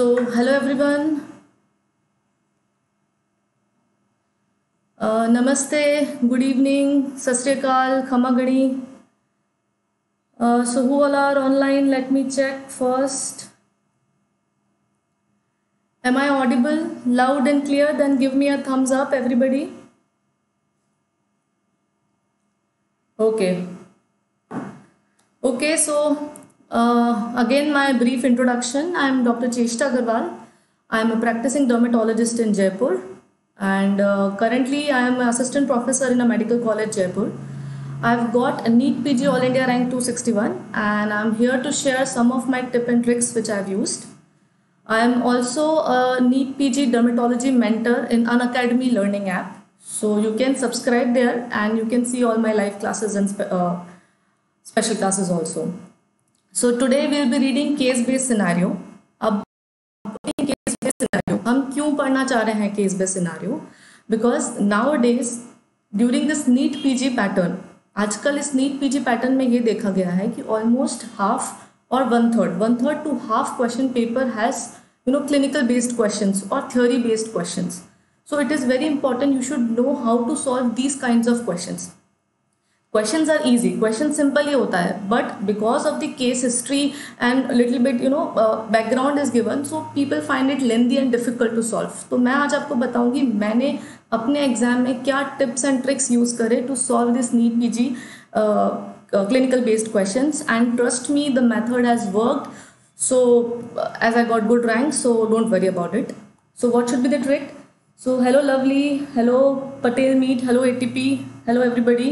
So, hello everyone. Uh, namaste, good evening, Sasrikal, Khamagani. Uh, so, who all are online? Let me check first. Am I audible, loud and clear? Then give me a thumbs up, everybody. Okay. Okay, so uh, again, my brief introduction. I am Dr. Cheshta Agarwal. I am a practicing dermatologist in Jaipur, and uh, currently I am an assistant professor in a medical college, Jaipur. I've got a NEET PG All India Rank 261, and I'm here to share some of my tip and tricks which I've used. I am also a NEET PG dermatology mentor in Unacademy Learning app. So you can subscribe there and you can see all my live classes and spe- uh, special classes also. So, today will be reading case based scenario. अब case based scenario हम क्यों पढ़ना चाह रहे हैं case based scenario because nowadays during this NEET PG pattern आजकल इस NEET PG pattern में ये देखा गया है कि ऑलमोस्ट हाफ़ और one third one third two half question paper has you know clinical based questions और theory based questions so, it is very important you should know how to solve these kinds of questions. Question are easy question simple ही होता है. But because of the case history and little bit you know background is given so people find it lengthy and difficult to solve तो मैं आज आपको बताऊँगी मैंने अपने exam में क्या टिप्स एंड ट्रिक्स यूज़ करे to solve this NEET P G clinical based question and trust me the method has work so as I got good rank so don't worry about it so what should be the trick so hello Lovely hello Patel Meet hello A T P hello everybody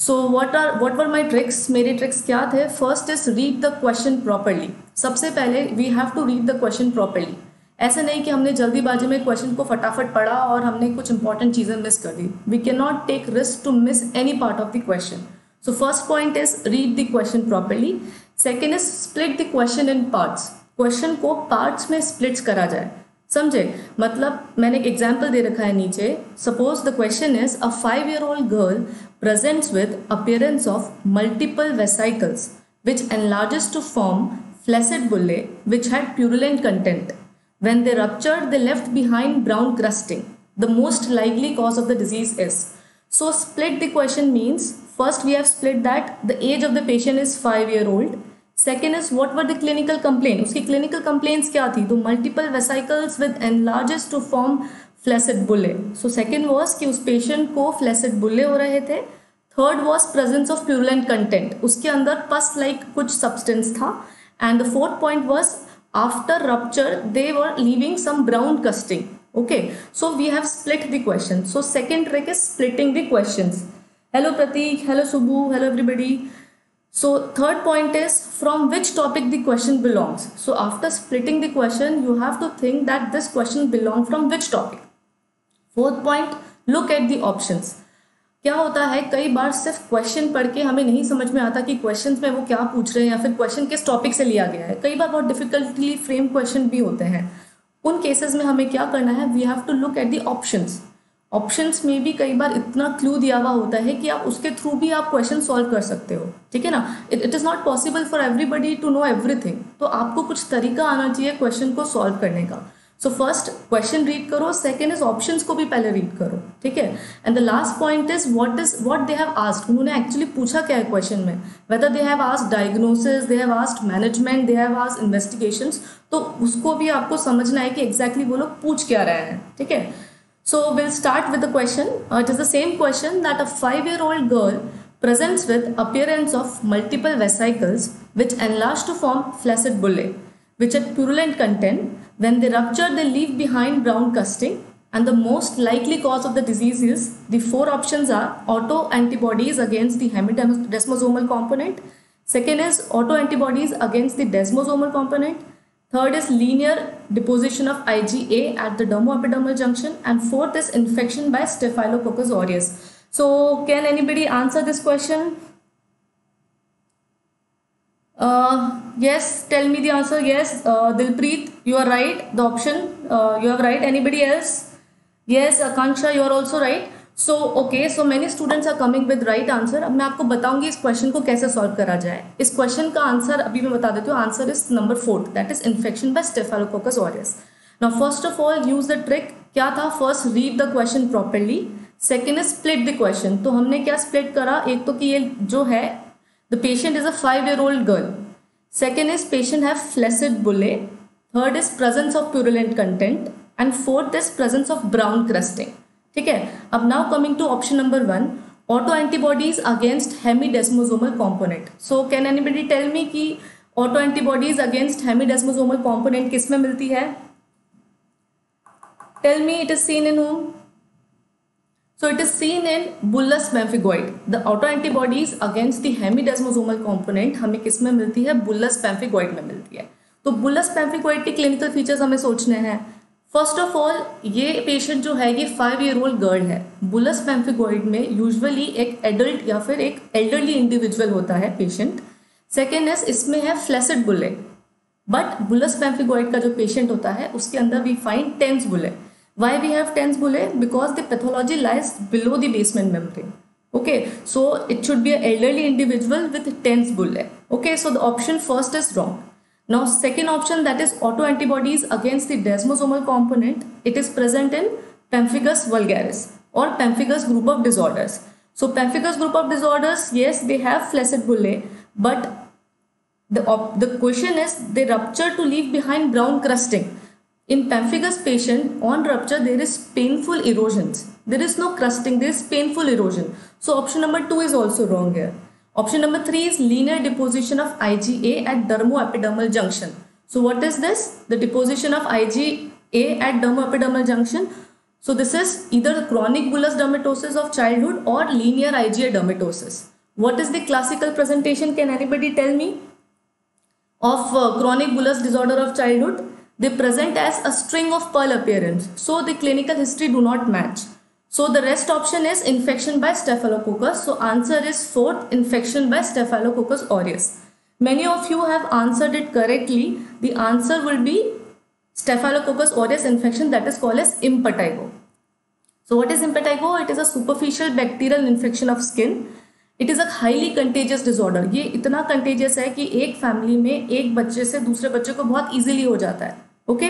so, what are what were my tricks मेरे tricks क्या थे? First is read the question properly सबसे पहले we have to read the question properly ऐसा नहीं कि हमने जल्दीबाजी में क्वेश्चन को फटाफट पढ़ा और हमने कुछ इंपॉर्टेंट चीज़ें मिस कर दी. We can not take risk to miss any part of the question so first point is read the question properly second is split the question in parts question को parts में splits करा जाए. समझे? मतलब मैंने एक example दे रखा है नीचे। Suppose the question is a five year old girl presents with appearance of multiple vesicles which enlarged to form flaccid bullae which had purulent content when they ruptured the left behind brown crusting the most lively cause of the disease is so split the question means first we have split that the age of the patient is five year old second is what were the clinical complain उसकी clinical complain क्या थी? तो multiple vesicles with enlarged to form flaccid bullae so second was कि उस patient को फ्लैसेड बुले हो रहे थे. Third was presence of purulent content उसके अंदर पस लाइक कुछ सब्सटेंस था. And the fourth point was after rupture they were leaving some brown crusting okay so we have split the question so second trick is splitting the question hello Prateek hello Subu hello everybody so third point is from which topic the question belongs so after splitting the question you have to think that this question belong from which topic fourth point look at the options क्या होता है कई बार सिर्फ़ question पढ़ के हमें नहीं समझ में आता कि क्वेश्चन में वो क्या पूछ रहे हैं या फिर क्वेश्चन किस टॉपिक से लिया गया है कई बार बहुत डिफिकल्टली फ्रेम क्वेश्चन भी होते हैं उन केसेस में हमें क्या करना है we have to look at the options options में भी कई बार इतना क्लू दिया हुआ होता है कि आप उसके थ्रू भी आप क्वेश्चन सॉल्व कर सकते हो। ठीक है ना? It it is not possible for everybody to know everything तो आपको कुछ तरीका आना चाहिए क्वेश्चन को सॉल्व करने का। सो फ़र्स्ट क्वेश्चन रीड करो सेकेंड इज़ ऑप्शन को भी पहले रीड करो। ठीक है? And the last point is what is what they have asked उन्होंने एक्चुअली पूछा क्या है क्वेश्चन में? Whether they have asked diagnosis they have asked management they have asked investigations तो उसको भी आपको समझना है कि एग्जैक्टली exactly वो लोग पूछ क्या रहे हैं। ठीक है? So we'll start with the question. Uh, it is the same question that a five-year-old girl presents with appearance of multiple vesicles which enlarge to form flaccid bullae, which are purulent content. When they rupture, they leave behind brown custing. And the most likely cause of the disease is the four options are autoantibodies against the hemidesmosomal component. Second is autoantibodies against the desmosomal component. Third is linear deposition of IgA at the dermoepidermal junction. And fourth is infection by Staphylococcus aureus. So, can anybody answer this question? Uh, yes, tell me the answer. Yes, uh, Dilpreet, you are right. The option, uh, you have right. Anybody else? Yes, Akansha, you are also right. So okay so many students are coming with right answer अब मैं आपको बताऊँगी इस question को कैसे solve करा जाए। इस क्वेश्चन का आंसर अभी मैं बता देती हूँ answer is number fourth that is infection by staphylococcus aureus now first of all use the trick क्या था? First read the question properly second is split the question तो हमने क्या स्प्लिट करा? एक तो कि ये जो है the patient is a five year old girl second is patient have flaccid bullae third is presence of purulent content and fourth is presence of brown crusting ठीक है? अब now coming to option number one auto antibodies against hemidesmosomal component so can anybody tell me कि auto antibodies against hemidesmosomal component किसमें मिलती है? Tell me it is seen in whom So, it is seen in bullous pemphigoid. The autoantibodies against the hemidesmosomal component हमें किसमें मिलती है? Bullous pemphigoid में मिलती है। तो बुलस पैम्फिगोइड के क्लिनिकल फीचर्स हमें सोचने हैं। फ़र्स्ट ऑफ़ ऑल ये पेशेंट जो है, ये फाइव ईयर ओल्ड गर्ल है। बुलस मैम्फिकॉइड में यूजुअली एक एडल्ट या फिर एक एल्डरली इंडिविजुअल होता है पेशेंट सेकेंड इज़ इसमें है फ्लैसेड बुले बट बुलस मैम्फिकॉइड का जो पेशेंट होता है, उसके अंदर we find tense bullae why we have tense bullae because the pathology lies below the basement membrane okay so it should be a elderly individual with tense bullae okay so the option first is wrong Now second option that is autoantibodies against the desmosomal component. It is present in pemphigus vulgaris or pemphigus group of disorders. So pemphigus group of disorders, yes, they have flaccid bullae, but the, the question is they rupture to leave behind brown crusting. In pemphigus patient, on rupture, there is painful erosions. There is no crusting, there is painful erosion. So option number 2 is also wrong here. Option number 3 is linear deposition of IgA at dermoepidermal junction. So what is this? The deposition of IgA at dermoepidermal junction. So this is either chronic bullous dermatosis of childhood or linear IgA dermatosis. What is the classical presentation? Can anybody tell me? Of uh, chronic bullous disorder of childhood? They present as a string of pearl appearance. So the clinical history do not match. So the rest option is infection by Staphylococcus. So answer is fourth infection by Staphylococcus aureus. Many of you have answered it correctly. The answer will be Staphylococcus aureus infection that is called as impetigo. So what is impetigo? It is a superficial bacterial infection of skin. It is a highly contagious disorder ये इतना contagious है कि एक family में एक बच्चे से दूसरे बच्चे को बहुत इजीली हो जाता है okay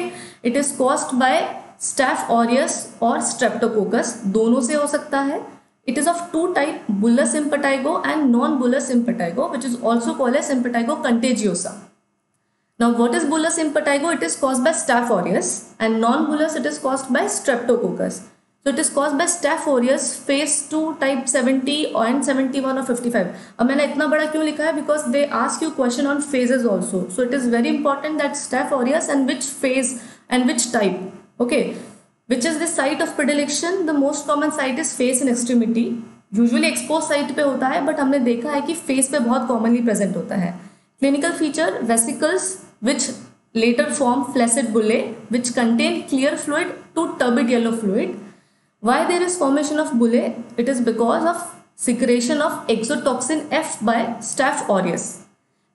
it is caused by staph aureus और स्ट्रेप्टोकोकस दोनों से हो सकता है। It is of two type bullous impetigo and non bullous impetigo which is also call a impetigo contagiosa now what is bullous impetigo it is cause by staph aureus and non bullous it is cause by streptococcus so it is cause by staph aureus phage two type seventy and seventy one और fifty five अब मैंने इतना बड़ा क्यों लिखा है? Because they ask you question on phages also so it is very important that staph aureus and which phage and which type Okay. Which is the site of predilection? The most common site is face and extremity. Usually expose site पे होता है but हमने देखा है कि face पे बहुत commonly present होता है clinical feature vesicles which later form flaccid bullae which contain clear fluid to turbid yellow fluid Why there is formation of bullae? It is because of secretion of exotoxin F by Staph aureus.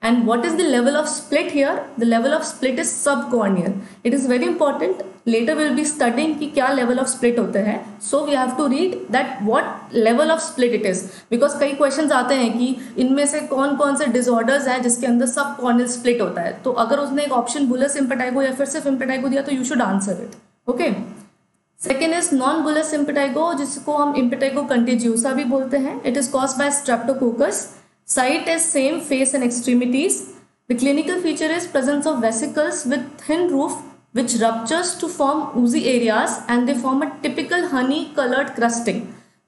And what is the level of split here? The level of split is subcorneal. It is very important. Later we will be studying कि क्या level of split होते हैं. So we have to read that what level of split it is. Because कई questions आते हैं कि इनमें से कौन कौन से disorders हैं जिसके अंदर subcorneal split होता है. तो अगर उसने एक option bullous impetigo या फिर सिर्फ़ impetigo दिया तो you should answer it. Okay. Second is non bullous impetigo जिसको हम इम्पेटाइगो कंटेजियोसा भी बोलते हैं it is cause by streptococcus Site is same face and extremities the clinical feature is presence of vesicles with thin roof which ruptures to form oozy areas and they form a typical honey colored crusting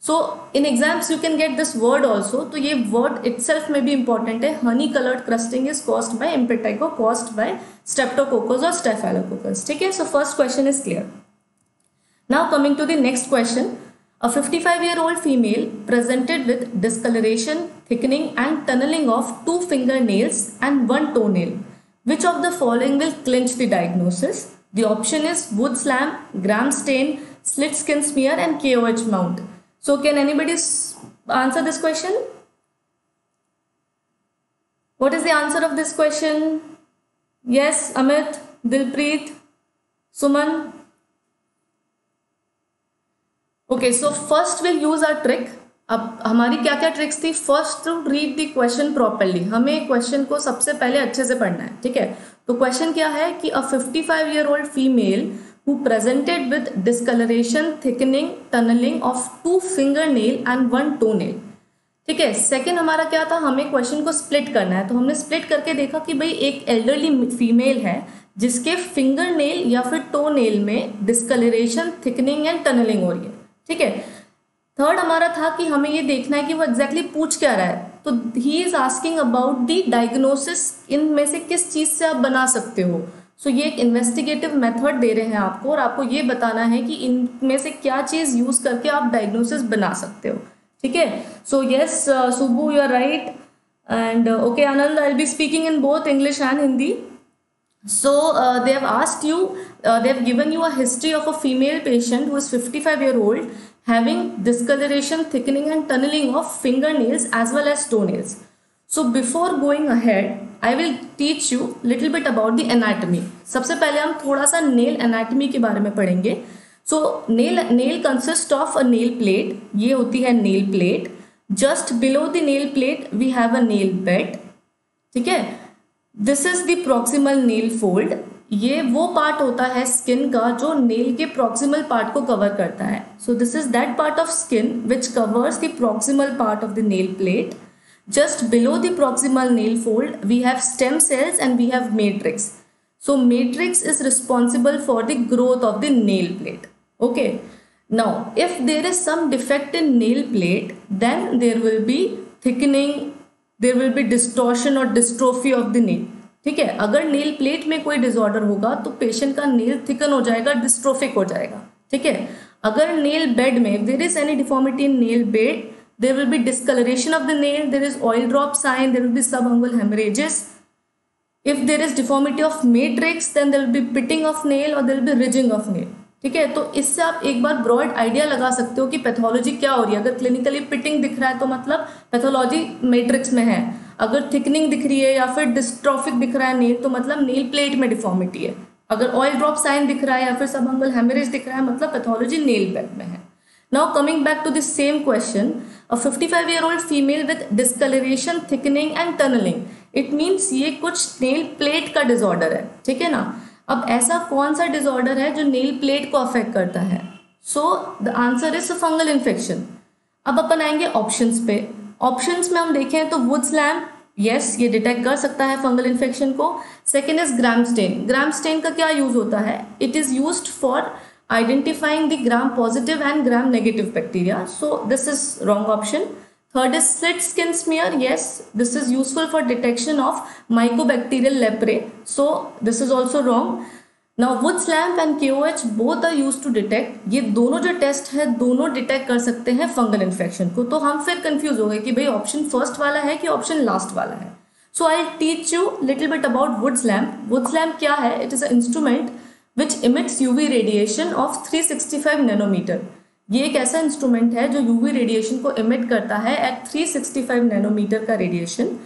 so in exams you can get this word also तो ये word itself may be important है honey colored crusting is caused by impetigo caused by streptococcus or staphylococcus ठीक है so first question is clear Now coming to the next question. A 55 year old female presented with discoloration, thickening and tunneling of two fingernails and one toenail. Which of the following will clinch the diagnosis? The option is wood slam, gram stain, slit skin smear and KOH mount. So can anybody answer this question? What is the answer of this question? Yes, Amit, Dilpreet, Suman. Okay, so first we'll use our trick अब हमारी क्या क्या tricks थी? First to read the question properly हमें question को सबसे पहले अच्छे से पढ़ना है, ठीक है? तो क्वेश्चन क्या है कि a 55 year old female who presented with discolouration thickening tunnelling of two finger nail and one toe nail ठीक है? सेकेंड हमारा क्या था? हमें क्वेश्चन को स्प्लिट करना है। तो हमने स्प्लिट करके देखा कि भाई एक एल्डरली फीमेल है, जिसके फिंगर नेल या फिर टो नेल में डिस्कलरेशन थिकनिंग एंड टनलिंग हो रही है, ठीक है? थर्ड हमारा था कि हमें ये देखना है कि वो एग्जैक्टली exactly पूछ क्या रहा है। तो he is asking about the diagnosis इनमें से किस चीज़ से आप बना सकते हो। सो so, ये एक इन्वेस्टिगेटिव मेथड दे रहे हैं आपको और आपको ये बताना है कि इनमें से क्या चीज़ यूज़ करके आप डायग्नोसिस बना सकते हो। ठीक है? So yes Subbu you are right and okay Anand I be speaking in both English and Hindi so uh, they have asked you uh, they have given you a history of who is 55 year old. Having discoloration thickening and tunneling of fingernails as well as toenails so before going ahead i will teach you little bit about the anatomy सबसे पहले हम थोड़ा सा nail anatomy के बारे में पढ़ेंगे so nail nail consist of a nail plate ये होती है nail plate just below the nail plate we have a nail bed ठीक है this is the proximal nail fold ये वो पार्ट होता है स्किन का जो नेल के प्रॉक्सिमल पार्ट को कवर करता है. So this is that part of skin which covers the proximal part of the nail plate just below the proximal nail fold we have stem cells and we have matrix so matrix is responsible for the growth of the nail plate okay now if there is some defect in nail plate then there will be thickening there will be distortion और dystrophy of the nail ठीक है? अगर nail plate में कोई disorder होगा तो patient का nail thicken हो जाएगा डिस्ट्रोफिक हो जाएगा। ठीक है? अगर नेल बेड में there is any deformity in nail bed there will be discolouration of the nail there is oil drop sign there will be subungual haemorrhages if there is deformity of matrix then there will be pitting of nail और there will be ridging of nail ठीक है? तो इससे आप एक बार broad idea लगा सकते हो कि पैथोलॉजी क्या हो रही है। अगर क्लिनिकली पिटिंग दिख रहा है तो मतलब पैथोलॉजी मेट्रिक्स में है। अगर थिकनिंग दिख रही है या फिर डिस्ट्रॉफिक दिख रहा है नेल तो मतलब नेल प्लेट में डिफॉर्मिटी है। अगर ऑयल ड्रॉप साइन दिख रहा है या फिर सबंगल हेमरेज दिख रहा है मतलब पैथोलॉजी नेल बेड में है। Now coming back to this same question a 55 five year old female with discolouration thickening and tunnelling it means ये कुछ नेल प्लेट का डिजॉर्डर है, ठीक है ना? अब ऐसा कौन सा डिजॉर्डर है जो नेल प्लेट को अफेक्ट करता है? So the answer is fungal infection अब अपन आएँगे ऑप्शंस पे। ऑप्शंस में हम देखें तो वुड स्लैम यस ये डिटेक्ट कर सकता है फंगल इन्फेक्शन को second is gram stain gram stain का क्या यूज़ होता है it is use for identifying the gram positive and gram negative bacteria so this is wrong option Third is slit skin smear. Yes, this is useful for detection of mycobacterial leprae. So this is also wrong. Now and K O H both are use to detect ये दोनों जो test है, दोनों डिटेक्ट कर सकते हैं fungal infection को। तो हम फिर कंफ्यूज हो गए कि भाई ऑप्शन फ़र्स्ट वाला है कि ऑप्शन लास्ट वाला है? So I teach you little bit about wood's lamp wood's lamp क्या है? It is a instrument which emits U V radiation of 365 nanometre ये एक ऐसा इंस्ट्रूमेंट है जो यूवी रेडिएशन को इमिट करता है एट 365 नैनोमीटर का रेडिएशन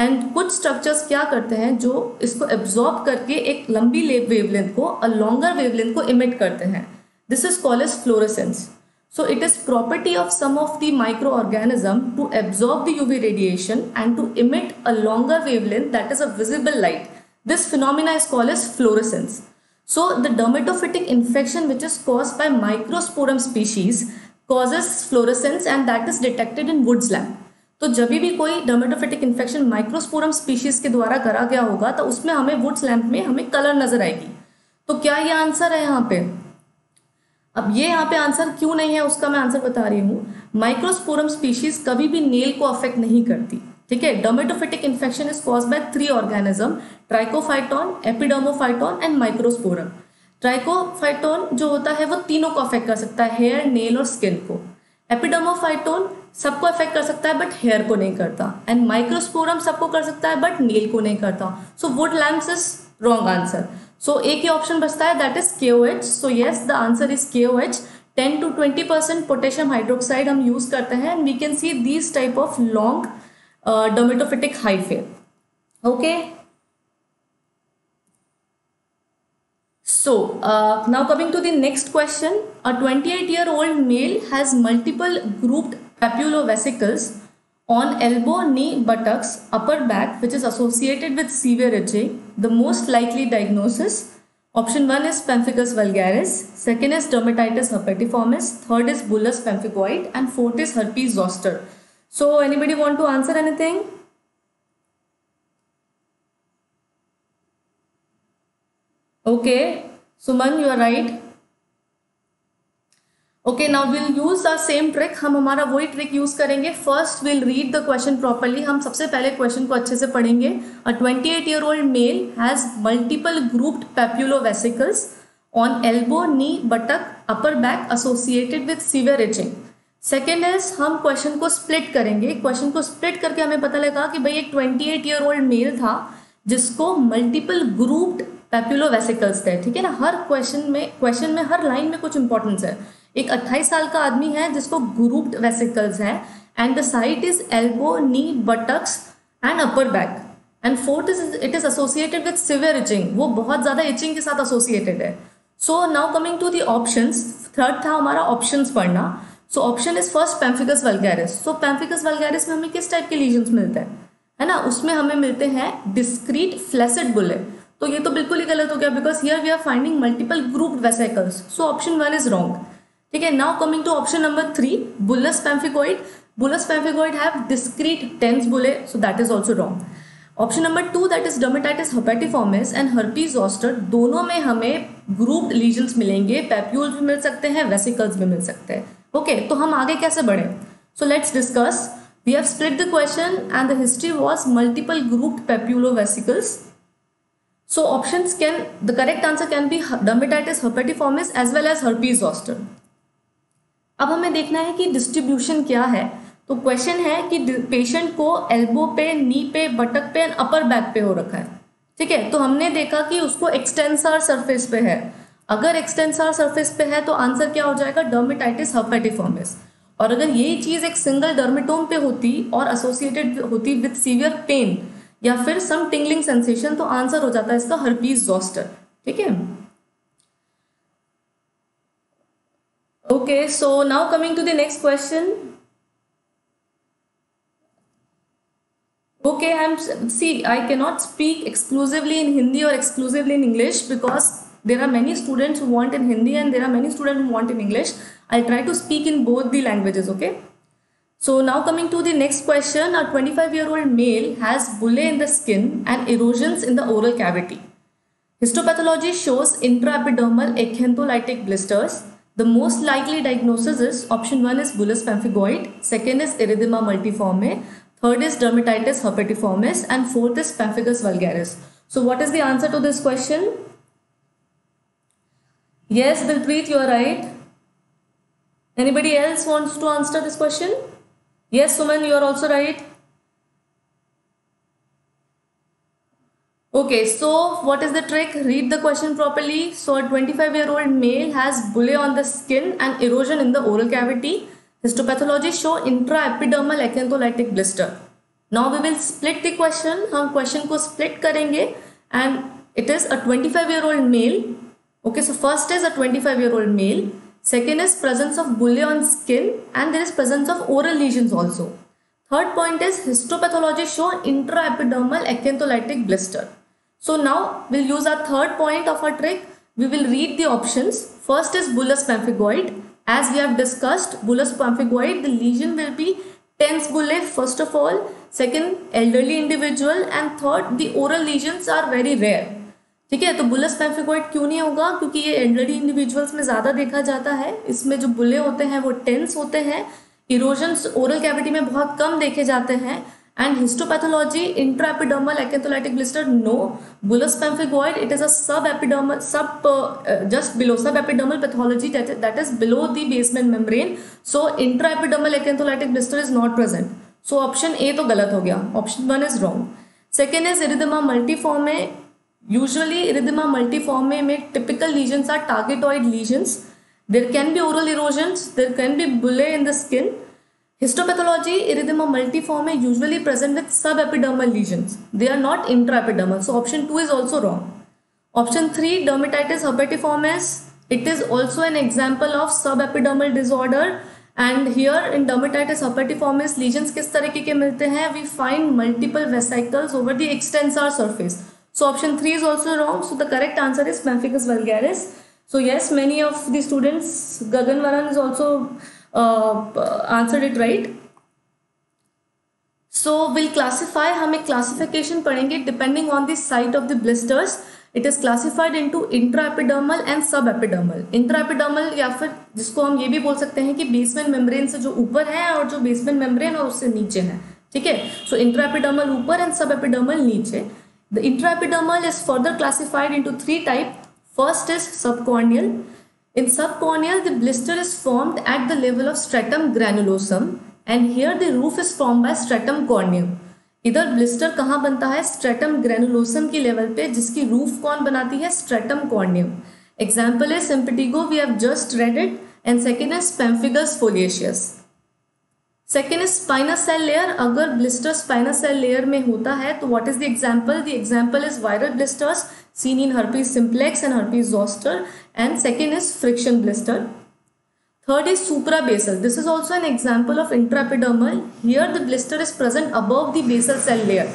एंड कुछ स्ट्रक्चर्स क्या करते हैं जो इसको एब्जॉर्ब करके एक लंबी वेवलेंथ को अ लॉन्गर वेवलेंथ को इमिट करते हैं। This is call is fluorescence so it is property of some of the micro organism to absorb the UV radiation and to emit a longer wavelength that is a visible light this phenomena is call is fluorescence so the dermatophytic infection which is cause by microsporum species causes fluorescence and that is detected in wood's lamp तो जब भी कोई डर्मेटोफिटिक infection Microsporum species के द्वारा करा गया होगा तो उसमें हमें वुड्स लैम्प में हमें कलर नज़र आएगी। तो क्या ये आंसर है यहाँ पे? अब ये यहाँ पे आंसर क्यों नहीं है, उसका मैं आंसर बता रही हूँ। माइक्रोस्पोरम स्पीशीज कभी भी नेल को अफेक्ट नहीं करती, ठीक है? Dermatophytic infection is cause by three organism trichophyton epidermophyton and microsporum trichophyton जो होता है, वो तीनों को अफेक्ट कर सकता है हेयर नेल और स्किन को। एपिडोमोफाइटोन सबको अफेक्ट कर सकता है बट हेयर को नहीं करता। एंड माइक्रोस्पोरम सबको कर सकता है बट नेल को नहीं करता। So wood lamps is wrong answer so एक ही ऑप्शन बचता है that is K O H so yes the answer is K O H ten to twenty percent potassium hydroxide हम यूज़ करते हैं and we can see these type of long dermatophytic hyphae okay? So, uh, now coming to the next question. A 28 year old male has multiple grouped papulovesicles on elbow, knee, buttocks, upper back, which is associated with severe itching. The most likely diagnosis option 1 is pemphigus vulgaris, second is dermatitis herpetiformis, third is bullous pemphigoid, and fourth is herpes zoster. So, anybody want to answer anything? Okay, Suman, you are right. Okay now will use the same trick हम हमारा वही trick use करेंगे. First will read the question properly हम सबसे पहले question को अच्छे से पढ़ेंगे. A twenty eight year old male has multiple grouped papulovesicles on elbow knee buttock upper back associated with severe itching second is हम question को स्प्लिट करेंगे. क्वेश्चन को स्प्लिट करके हमें पता लगा कि भाई एक twenty eight year old male था जिसको मल्टीपल ग्रुप्ड पेप्यूलो वेसिकल्स थे ठीक है ना? हर क्वेश्चन में क्वेश्चन में, हर लाइन में कुछ इंपॉर्टेंस है। एक 28 साल का आदमी है जिसको ग्रुप्ड वेसिकल्स है and the site is elbow knee buttocks and upper back and fourth is it is associated with severe itching वो बहुत ज़्यादा इचिंग के साथ एसोसिएटेड है। So now coming to the option third था हमारा ऑप्शन पढ़ना। So option is first pemphigus vulgaris so pemphigus vulgaris में हमें किस टाइप के लीजन मिलते हैं? है ना? उसमें हमें मिलते हैं डिस्क्रीट फ्लैसिड बुले तो ये तो बिल्कुल ही गलत हो गया because here we are finding multiple grouped vesicles so option one is wrong ठीक है now coming to option number three bullous pemphigoid bullous pemphigoid have discrete tense bullae so that is also wrong option number two that is dermatitis herpetiformis and herpes zoster दोनों में हमें group lesions मिलेंगे papules भी मिल सकते हैं vesicles भी मिल सकते हैं. ओके okay, तो हम आगे कैसे बढ़े? So let's discuss we have split the question and the history was multiple grouped papulovesicles So options can, the correct answer can be dermatitis herpetiformis as well as herpes zoster. अब हमें देखना है कि डिस्ट्रीब्यूशन क्या है। तो question है कि पेशेंट को एल्बो पे नी पे बटक पे एंड अपर बैक पे हो रखा है। ठीक है? तो हमने देखा कि उसको एक्सटेंसर सरफेस पे है। अगर एक्सटेंसर सरफेस पे है तो आंसर क्या हो जाएगा? डर्मेटाइटिस हर्पेटिफॉर्मिस और अगर यही चीज़ एक सिंगल डर्मेटोम पे होती और एसोसिएटेड होती विथ सीवियर पेन या फिर सम टिंगलिंग सेंसेशन तो आंसर हो जाता है इसका हर्पीज जोस्टर ठीक है? Okay so now coming to the next question okay I am see I can not speak exclusively in Hindi और exclusively in English because there are many students want in Hindi and there are many student want in English I try to speak in both the languages okay? So now coming to the next question, a 25 year old male has bullae in the skin and erosions in the oral cavity. Histopathology shows intraepidermal acantholytic blisters the most likely diagnosis is option 1 is bullous pemphigoid, second is erythema multiforme, third is dermatitis herpetiformis and fourth is pemphigus vulgaris. So what is the answer to this question? Yes, Dilpreet, you are right. Anybody else wants to answer this question? Yes, Suman, you are also right. Okay, so what is the trick? Read the question properly. So a 25 year old male has bullae on the skin and erosion in the oral cavity. Histopathology show intraepidermal acantholytic blister. Now we will split the question. हम question को split करेंगे and it is a 25 year old male. Okay, so first is a 25 year old male. Second is presence of bullae on skin and there is presence of oral lesions also. Third point is histopathology show intraepidermal acantholytic blister. So now we'll use our third point of our trick. We will read the options. First is bullous pemphigoid. As we have discussed, bullous pemphigoid, the lesion will be tense bullae first of all. Second, elderly individual. And third, the oral lesions are very rare. ठीक है तो bullous pemphigoid क्यों नहीं होगा? क्योंकि ये एंडरी individuals में ज़्यादा देखा जाता है। इसमें जो बुले होते हैं, वो टेंस होते हैं। इरोजन्स ओरल कैविटी में बहुत कम देखे जाते हैं। And histopathology intraepidermal acantholytic blister no bullous pemphigoid it is a sub epidermal sub just below sub epidermal pathology that is below the basement membrane so intraepidermal acantholytic blister is not present so option A तो गलत हो गया. Option one is wrong second is erythema multiforme है usually erythema multiforme में typical lesions are targetoid lesions there can be oral erosion there can be bullae in the skin histopathology erythema multiforme usually present with sub epidermal lesions they are not intraepidermal so option two is also wrong option three dermatitis herpetiformis it is also an example of sub epidermal disorder and here in dermatitis herpetiformis lesions किस तरीके के मिलते हैं? We find multiple vesicles over the extensor surface so option 3 is also wrong so the correct answer is pemphigus vulgaris so yes many of the students Gagan Varan is also uh, answered it right so we'll classify हम एक classification पढ़ेंगे depending on the site of the blisters is classified into intraepidermal and sub epidermal intraepidermal या फिर जिसको हम ये भी बोल सकते हैं कि बेसमेंट मेम्ब्रेन से जो ऊपर है और जो बेसमेंट मेम्ब्रेन और उससे नीचे है ठीक है सो इंट्राएपिडर्मल ऊपर एंड सब एपिडर्मल नीचे the intraepidermal is further classified into three type first is subcorneal In subcorneal, the blister is formed at the level of stratum granulosum and here the roof is formed by stratum corneum. इधर blister कहाँ बनता है? Stratum granulosum की level पे जिसकी roof कौन बनाती है? स्ट्रेटम कॉर्नियम एग्ज़ाम्पल है impetigo we have just read it and second is pemphigus foliaceus second is spinous cell layer अगर ब्लिस्टर स्पाइनस सेल लेयर में होता है तो what is the example the example is viral blisters seen in herpes simplex and herpes zoster and second is friction blister third is supra basal this is also an example of intraepidermal here the blister is present above the basal cell layer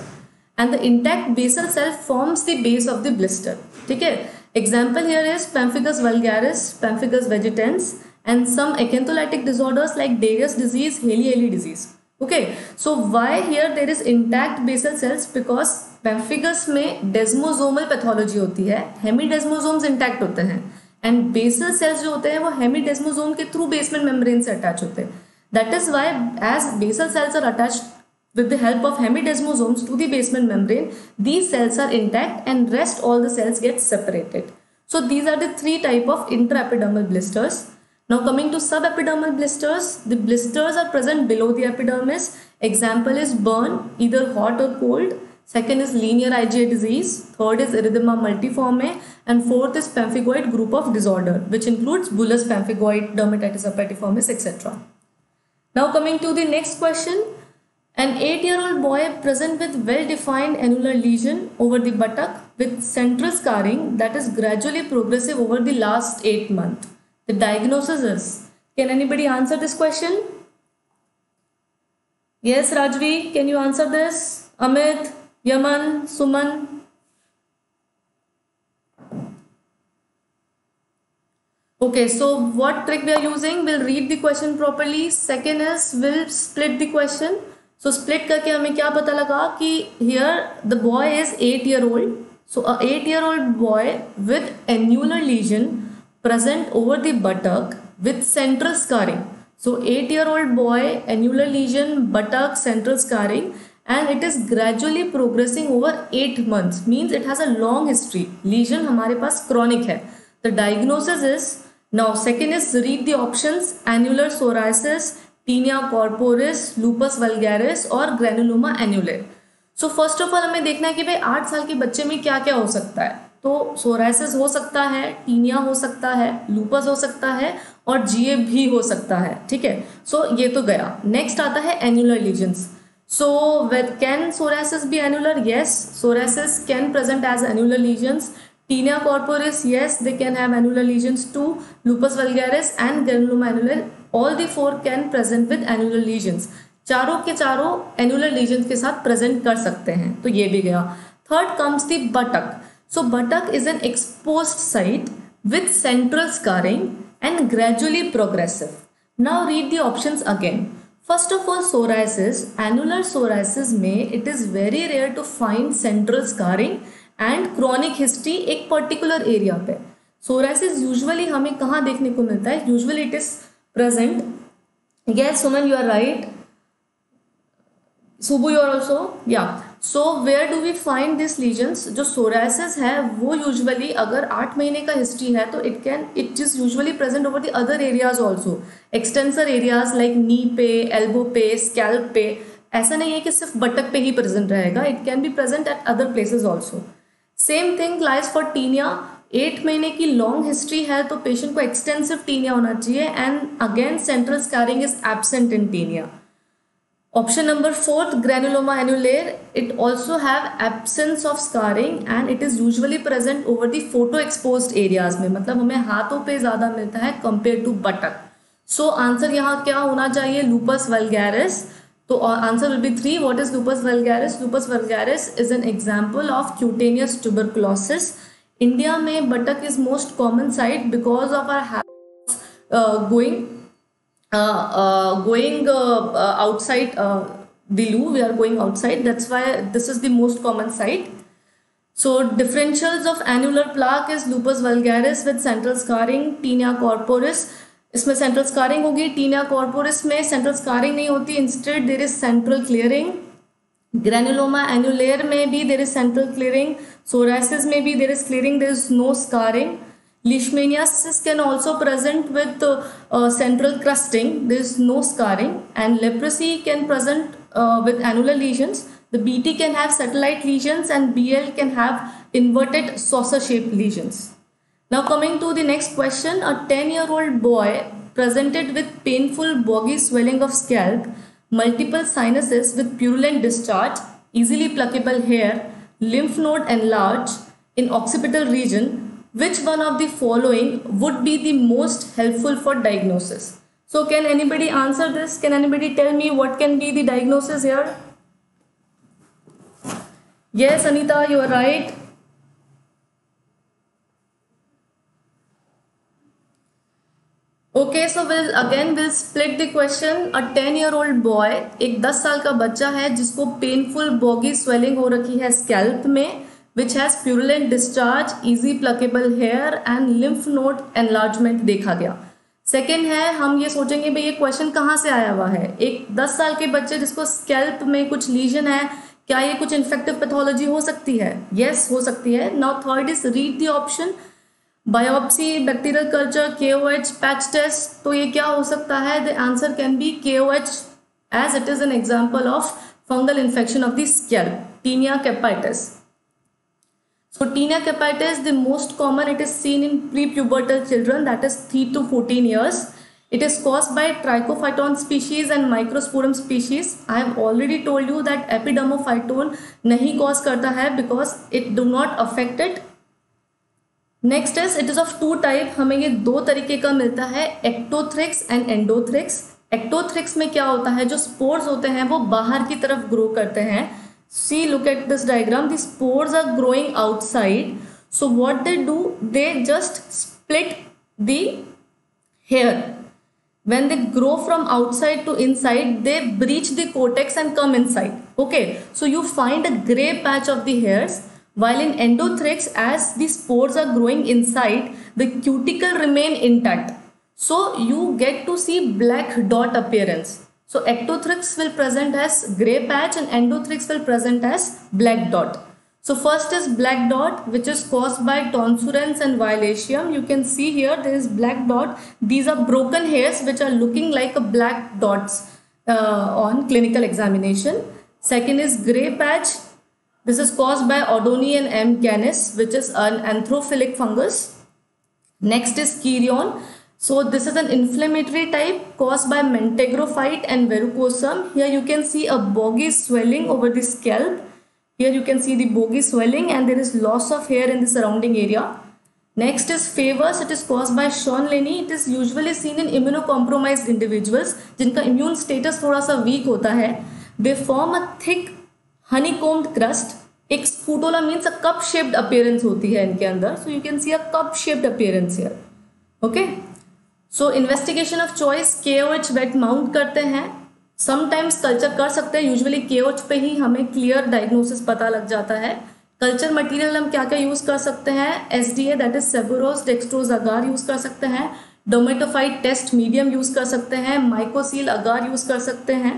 and the intact basal cell forms the base of the blister ठीक है? Example here is pemphigus vulgaris pemphigus vegetans and some acantholytic disorders like Darius disease, Hailey-Hailey disease. Okay. So why here there is intact basal cells? Because pemphigus में desmosomal pathology होती है hemidesmosomes intact होते हैं and basal cells जो होते हैं वो hemidesmosome के थ्रू बेसमेंट मेम्ब्रेन से अटैच होते हैं that is why as basal cells are attach with the help of hemidesmosomes to the basement membrane these cells are intact and rest all the cells get separated so these are the three type of intraepidermal blisters now coming to subepidermal blisters the blisters are present below the epidermis example is burn either hot or cold Second is linear IgA disease. Third is erythema multiforme. And fourth is pemphigoid group of disorder, which includes bullous pemphigoid, dermatitis herpetiformis, etc. Now coming to the next question. An 8-year-old boy present with well-defined annular lesion over the buttock with central scarring that is gradually progressive over the last 8 months. The diagnosis is, can anybody answer this question? Yes, Rajvi, can you answer this? Amit? Yaman, Suman. Okay, so what trick we are using? We'll read the question properly. Second is we'll split the question. So split करके हमें क्या पता लगा कि here the boy is 8 year old. So a 8 year old boy with annular lesion present over the buttock with central scarring. So 8 year old boy annular lesion buttock central scarring and it is gradually progressing over 8 months means it has a long history lesion हमारे पास chronic है the diagnosis is now second is read the options annular psoriasis tinea corporis lupus vulgaris और granuloma annulae so first of all हमें देखना है कि भाई आठ साल के बच्चे में क्या क्या हो सकता है तो सोरासिस हो सकता है टीनिया हो सकता है लूपस हो सकता है और जीए भी हो सकता है ठीक है? सो so, ये तो गया। नेक्स्ट आता है annular lesions so Veda can psoriasis भी annular yes psoriasis can present as annular lesions tinea corporis yes they can have annular lesions too lupus vulgaris and granuloma annulare all the four can present with annular lesions चारों के चारों annular lesions के साथ प्रेजेंट कर सकते हैं। तो ये भी गया। Third comes the buttock so buttock is an expose site with central scarring and gradually progressive now read the options again first of all psoriasis annular psoriasis में it is very rare to find central scarring and chronic history एक particular area पे. Psoriasis usually हमें कहाँ देखने को मिलता है? Usually it is present yes Suman you are right Subu you are also या so where do we find this lesions जो सोराइसिस है, वो यूजुअली अगर आठ महीने का हिस्ट्री है तो it can it is usually present over the other areas also extensor areas like knee पे एल्बो पे स्कैल्प पे. ऐसा नहीं है कि सिर्फ़ बटक पे ही प्रेजेंट रहेगा it can be present at other places also same thing lies for tinea at महीने की लॉन्ग हिस्ट्री है तो पेशेंट को एक्सटेंसिव टीनिया होना चाहिए and again central scarring is absent in tinea Option number fourth, granuloma annulare. It also have absence of scarring and it is usually present over the photo exposed areas में। मतलब हमें हाथों पे ज़्यादा मिलता है compared to buttock so answer यहाँ क्या होना चाहिए? लूपस वलगैरिस तो answer will be three what is lupus vulgaris lupus vulgaris is an example of cutaneous tuberculosis India में buttock is most common site because of are going uh, going uh, uh, outside loo we are going outside that's why this is the most common site so differentials of annular plaque is lupus vulgaris with central scarring tinea corporis इसमें central scarring होगी tinea corporis में central scarring नहीं होती instead there is central clearing granuloma annulare में भी there is central clearing psoriasis में भी there is clearing there is no scarring Leishmaniasis can also present with uh, uh, central crusting. There is no scarring and leprosy can present uh, with annular lesions. The BT can have satellite lesions and BL can have inverted saucer shaped lesions. Now coming to the next question, a 10 year old boy presented with painful boggy swelling of scalp, multiple sinuses with purulent discharge, easily pluckable hair, lymph node enlarged in occipital region which one of the following would be the most helpful for diagnosis? So can anybody answer this? Can anybody tell me what can be the diagnosis here? Yes, Anita, you are right. Okay so will again will split the question a ten year old boy एक दस साल का बच्चा है जिसको painful boggy swelling हो रखी है स्कैल्प में which has purulent discharge easy pluckable hair and lymph node enlargement देखा गया। सेकेंड है हम ये सोचेंगे भाई ये क्वेश्चन कहाँ से आया हुआ है? एक दस साल के बच्चे जिसको स्कैल्प में कुछ लीजन है क्या ये कुछ इन्फेक्टिव पैथोलॉजी हो सकती है? यस yes, हो सकती है। Now third is read the option biopsy bacterial culture K O H patch test तो ये क्या हो सकता है? The answer can be K O H as it is an example of fungal infection of the scalp tinea capitis So tinea capitis, the most common, it is seen in prepubertal children that is 3 to 14 years. It is caused by trichophyton species and microsporum species. I have already told you that epidermophyton nahi cause karta hai because it do not affect it. Next is it is of two type हमें ये दो तरीके का मिलता है एक्टोथ्रिक्स and एंडोथ्रिक्स एक्टोथ्रिक्स में क्या होता है जो स्पोर्स होते हैं वो बाहर की तरफ़ ग्रो करते हैं see look at this diagram. The spores are growing outside. So what they do they just split the hair. When they grow from outside to inside they breach the cortex and come inside. Okay. So you find a gray patch of the hairs. While in endothrix as the spores are growing inside the cuticle remain intact. So you get to see black dot appearance so ectothrix will present as gray patch and endothrix will present as black dot. So first is black dot which is caused by tonsurens and violaceum. You can see here there is black dot. These are broken hairs which are looking like a black dots uh, on clinical examination. Second is gray patch. This is caused by Odoni and M. canis which is an anthrophilic fungus. Next is Kirion so this is an inflammatory type caused by mentagrophyte and verrucosum. Here you can see a boggy swelling over the scalp. Here you can see the boggy swelling and there is loss of hair in the surrounding area. Next is favors. It is caused by Sean Lenny. It is usually seen in immunocompromised individuals जिनका immune status थोड़ा सा weak होता है. They form a thick honeycombed crust. एक scutula means a cup shaped appearance होती है इनके अंदर so you can see a cup shaped appearance here okay so investigation of choice K O H wait mount करते हैं। Sometimes culture कर सकते हैं। यूजुअली के ओ एच पे ही हमें क्लियर डायग्नोसिस पता लग जाता है। कल्चर मटेरियल हम क्या क्या यूज़ कर सकते हैं? S D A that is Sabouraud dextrose agar use कर सकते हैं। डोमेटोफाइड टेस्ट मीडियम यूज़ कर सकते हैं। माइकोसील अगार यूज़ कर सकते हैं।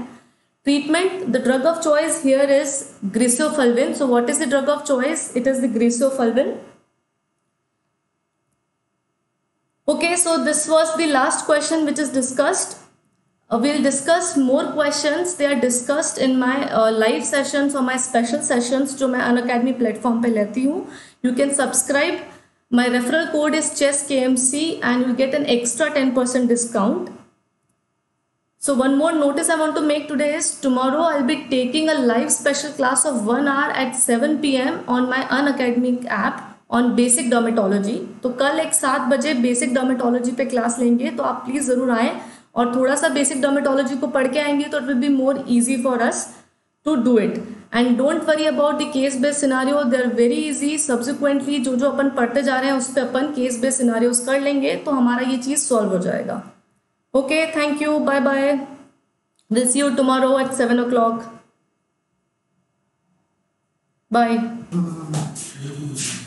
Treatment the drug of choice here is griseofulvin so what is the drug of choice it is the griseofulvin Okay, so this was the last question which is discussed. Uh, we'll discuss more questions. They are discussed in my uh, live sessions or my special sessions जो मैं Unacademy platform पे लेती हूँ. You can subscribe. My referral code is chesskmc and you'll get an extra 10% discount. So one more notice I want to make today is tomorrow I'll be taking a live special class of one hour at 7 p.m. on my Unacademic app On basic dermatology. तो कल एक सात बजे basic dermatology पे class लेंगे तो आप please ज़रूर आएँ और थोड़ा सा बेसिक डर्मेटोलॉजी को पढ़ के आएँगे तो it will be more easy for us to do it and don't worry about the case based scenario they are very easy subsequently जो जो अपन पढ़ते जा रहे हैं, उस पर अपन केस बेस्ड सिनारियोज कर लेंगे तो हमारा ये चीज़ सॉल्व हो जाएगा okay thank you bye bye will see you you tomorrow at 7 o'clock. Bye.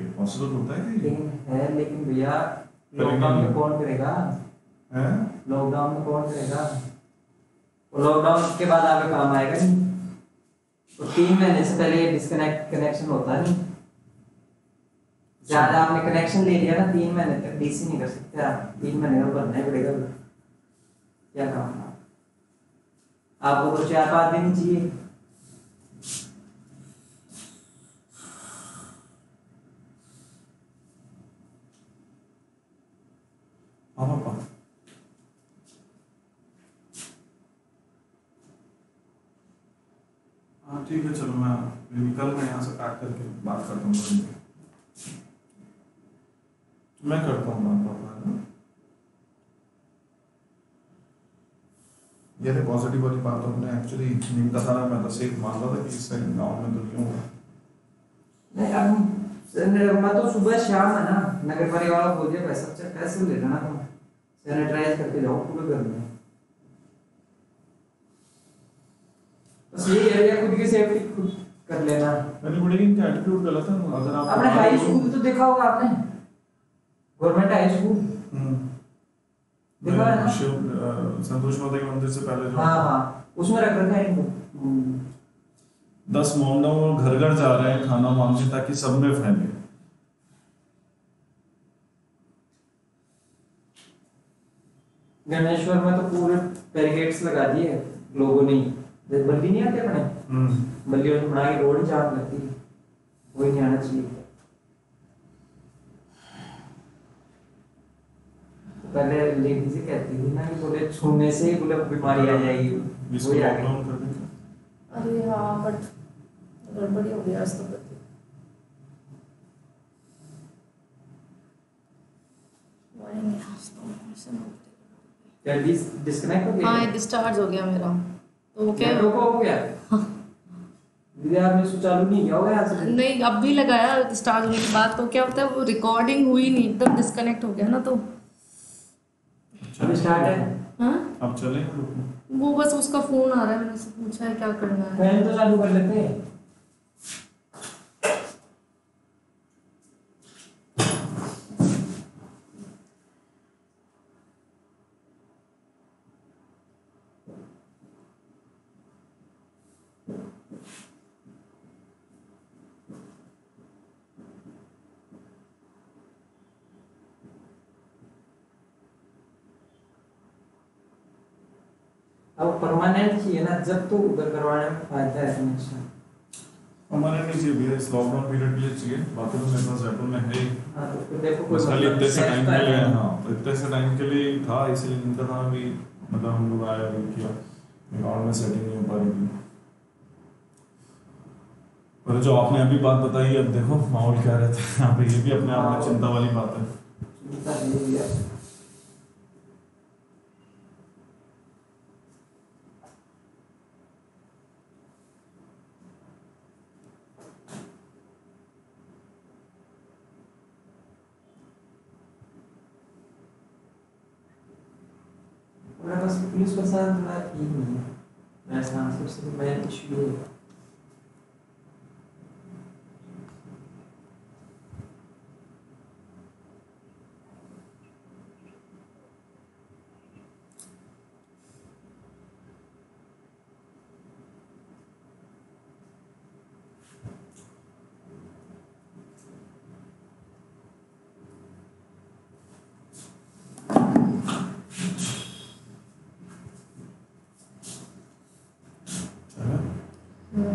Possible होता है कि लेकिन है लेकिन भैया लॉकडाउन में कौन करेगा? है? लॉकडाउन में कौन करेगा? वो लॉकडाउन के बाद आगे काम आएगा नहीं। तो तीन महीने से पहले डिस्कनेक्ट कनेक्शन होता नहीं। ज़्यादा आपने कनेक्शन ले लिया ना तीन महीने तक डीसी नहीं कर सकते आप। तीन महीने का भरना ही पड़ेगा। क्या काम आपको तो चार पाँच दिन चाहिए हाँ पापा हाँ ठीक है चलो मैं निकल मैं यहाँ से पैक करके बात करता हूँ मैं। करता हूँ बात पापा है ये थे पॉजिटिव वाली बात हमने एक्चुअली नहीं बता रहा मैं तो सेफ़ मान रहा था कि इस साइड गाँव में तो नहीं नहीं, अब मैं तो सुबह शाम है ना, नगर परिवार वाला बोल दिया पैसा अच्छा पैसे ले लेना तुम। सैनिटाइज करके जाओ, पूरे घर में। बस या खुद की सेफ्टी खुद कर लेना। मैंने बोली कि इनका एटीट्यूड गलत है अगर आप आपने हाई स्कूल तो देखा होगा आपने। गवर्नमेंट हाई स्कूल हम्म। देखा है ना? शिव संतोष माता के मंदिर से पहले जो हाँ हाँ। उसमें रख रखा है इनको। हम्म। दस मोमडम घर घर जा रहे हैं खाना मांगने ताकि सब में फैले। गणेश्वर में तो पूरे बैरिकेड्स लगा दिए लोगों ने ही। बल्ली नहीं आते अपने बल्लियों से बना के रोड जाम करती है वही नहीं आना चाहिए पहले लेडीज़ कहती थी ना कि बोले छूने से ही बोले बीमारी आ जाएगी इसको वही आ गई अरे हाँ बट गड़बड़ी हो गया आज तो बड़ी। वही नहीं, आज तो ऐसे हो गया। क्या डिस डिस्कनेक्ट हो हाँ गया ये डिस्चार्ज हो गया मेरा तो वो क्या? रोको हो गया सुचारू नहीं किया होगा यहाँ नहीं अब भी लगाया स्टार्ट होने के बाद तो क्या होता है वो रिकॉर्डिंग हुई नहीं एकदम डिस्कनेक्ट हो गया ना तो। स्टार्ट है? हाँ? अब चले। वो बस उसका फ़ोन आ रहा है मैंने उससे पूछा है क्या करना है। फ़ैन तो चालू कर लेते हैं अब परमानेंट चाहिए ना जब तो उधर करवाने में फ़ायदा है कनेक्शन हमारे नहीं चाहिए भैया इस लॉकडाउन पीरियड के लिए चाहिए। बाकी तो मेरे पास जयपुर में है ही। हाँ तो देखो खाली मतलब इतने से टाइम के लिए हाँ। इतने से टाइम के लिए था इसलिए इनका था भी। मतलब हम लोग आए अभी किया। अकाउंट में सेटिंग नहीं हो पा रही थी। पर जो आपने अभी बात बताई अब देखो माहौल क्या रहता है। यहाँ पे ये भी अपने आप में चिंता वाली बात है। चिंता नहीं है मेरे पास पुलिस प्रशासन थोड़ा ठीक नहीं है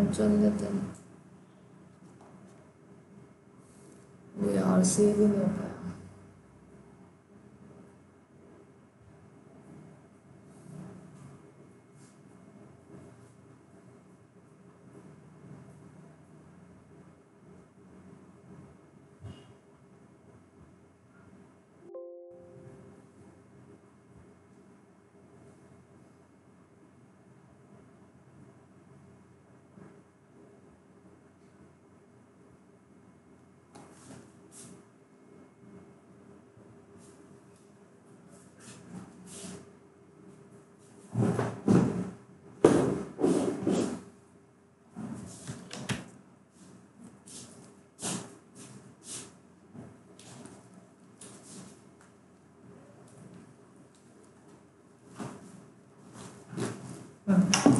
मैं सबसे मेन इशू ये 嗯。